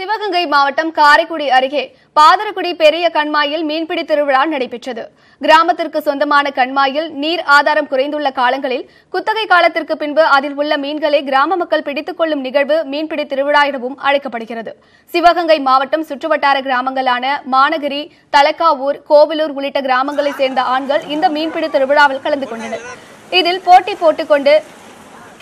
சிவகங்கை மாவட்டம் காரைக்குடி அருகே பாதரக்குடி பெரிய கண்மாயில் மீன்பிடி திருவிழா நடைபெற்றது. கிராமத்திற்கு சொந்தமான கண்மாயில் நீர் ஆதாரம் குறைந்துள்ள காலங்களில் குத்தகை காலத்திற்கு பின்பு அதில் உள்ள மீன்களை கிராம மக்கள் பிடித்துக் கொள்ளும் நிகழ்வு மீன்பிடி திருவிழா எனவும் அழைக்கப்படுகிறது. சிவகங்கை மாவட்டம் சுற்றுவட்டார கிராமங்களான மானகிரி தலக்காவூர் கோவிலூர் உள்ளிட்ட கிராமங்களைச் சேர்ந்த ஆண்கள் இந்த மீன்பிடி திருவிழாவில் கலந்து கொண்டனர். இதில் போட்டி போட்டுக்கொண்டு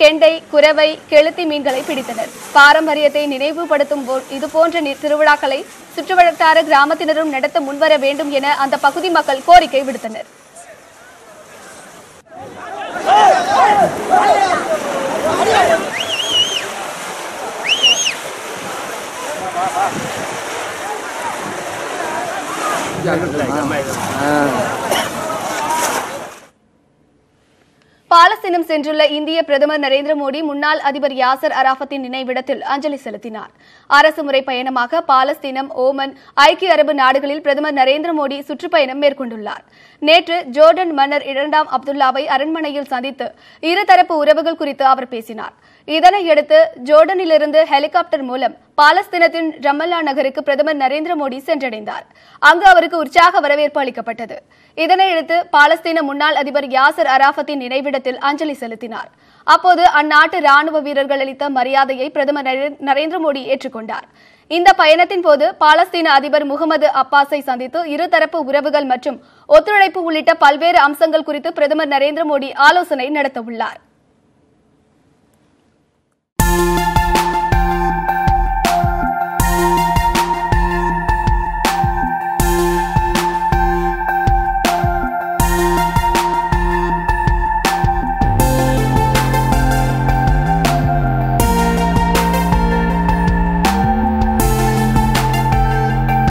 கெண்டை குரவை கெளுத்தி மீன்களை பிடித்தனர். பாரம்பரியத்தை நினைவுபடுத்தும் இதுபோன்ற திருவிழாக்களை சுற்றுவட்டார கிராமத்தினரும் நடத்த முன்வர வேண்டும் என அந்த பகுதி மக்கள் கோரிக்கை விடுத்தனர். பாலஸ்தீனம் சென்றுள்ள இந்திய பிரதமர் நரேந்திர மோடி முன்னாள் அதிபர் யாசர் அராஃபத்தின் நினைவிடத்தில் அஞ்சலி செலுத்தினார். அரசு முறை பயணமாக பாலஸ்தீனம் ஓமன் ஐக்கிய அரபு நாடுகளில் பிரதமர் நரேந்திர மோடி சுற்றுப்பயணம் மேற்கொண்டுள்ளார். நேற்று ஜோர்டன் மன்னர் இரண்டாம் அப்துல்லாவை அரண்மனையில் சந்தித்து இருதரப்பு உறவுகள் குறித்து அவர் பேசினார். இதனையடுத்து ஜோர்டனிலிருந்து ஹெலிகாப்டர் மூலம் பாலஸ்தீனத்தின் ரமல்லா நகருக்கு பிரதமர் நரேந்திர மோடி சென்றடைந்தார். அங்கு அவருக்கு உற்சாக வரவேற்பு அளிக்கப்பட்டது. இதனையடுத்து பாலஸ்தீன முன்னாள் அதிபர் யாசர் அராஃபத்தின் நினைவிடத்தில் அஞ்சலி செலுத்தினார். அப்போது அந்நாட்டு ராணுவ வீரர்கள் அளித்த மரியாதையை பிரதமர் நரேந்திர மோடி ஏற்றுக்கொண்டார். இந்த பயணத்தின் போது பாலஸ்தீன அதிபர் முகமது அப்பாஸை சந்தித்து இருதரப்பு உறவுகள் மற்றும் ஒத்துழைப்பு உள்ளிட்ட பல்வேறு அம்சங்கள் குறித்து பிரதமர் நரேந்திர மோடி ஆலோசனை நடத்தவுள்ளார்.